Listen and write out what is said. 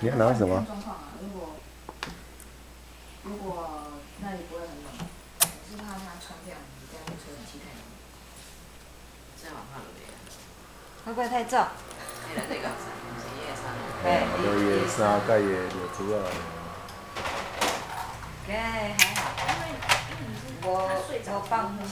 你要拿什么？如果如果那里不会很冷，我是怕他穿这样，这样吹太冷，好那个。会不会太重？哎，有叶三、七月叶主啊。哎，还好，因为，我我帮。